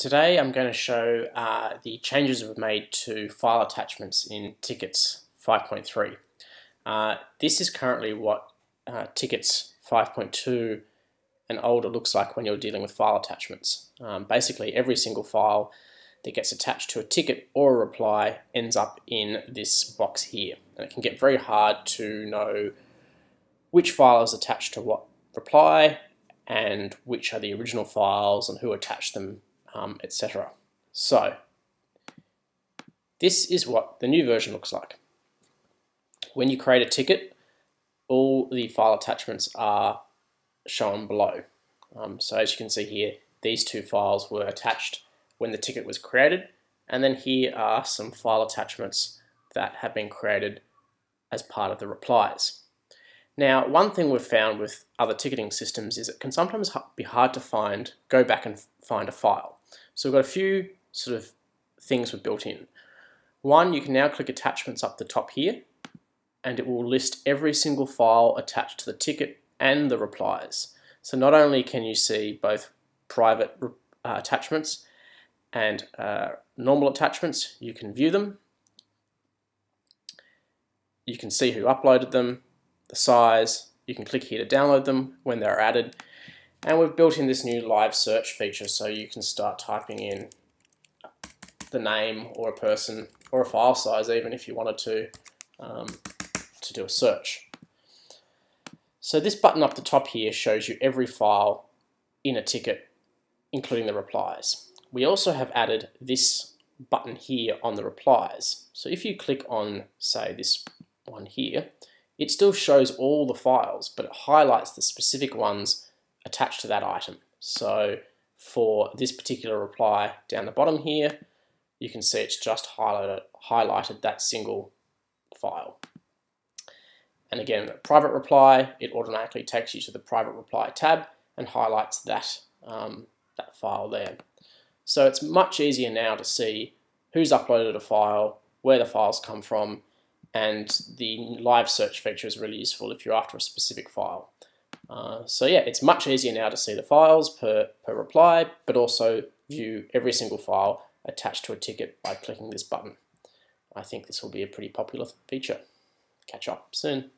Today I'm going to show uh, the changes we've made to file attachments in Tickets 5.3. Uh, this is currently what uh, Tickets 5.2 and older looks like when you're dealing with file attachments. Um, basically every single file that gets attached to a ticket or a reply ends up in this box here. And it can get very hard to know which file is attached to what reply and which are the original files and who attached them um, etc. So this is what the new version looks like. When you create a ticket, all the file attachments are shown below. Um, so as you can see here, these two files were attached when the ticket was created, and then here are some file attachments that have been created as part of the replies. Now, one thing we've found with other ticketing systems is it can sometimes be hard to find, go back and find a file. So we've got a few sort of things we've built in. One, you can now click attachments up the top here, and it will list every single file attached to the ticket and the replies. So not only can you see both private uh, attachments and uh, normal attachments, you can view them, you can see who uploaded them, the size, you can click here to download them when they're added, and we've built in this new live search feature so you can start typing in the name or a person or a file size even if you wanted to um, to do a search. So this button up the top here shows you every file in a ticket including the replies. We also have added this button here on the replies. So if you click on say this one here it still shows all the files but it highlights the specific ones attached to that item. So for this particular reply down the bottom here, you can see it's just highlighted, highlighted that single file. And again, private reply, it automatically takes you to the private reply tab and highlights that, um, that file there. So it's much easier now to see who's uploaded a file, where the files come from, and the live search feature is really useful if you're after a specific file. Uh, so yeah, it's much easier now to see the files per, per reply, but also view every single file attached to a ticket by clicking this button. I think this will be a pretty popular feature. Catch up soon.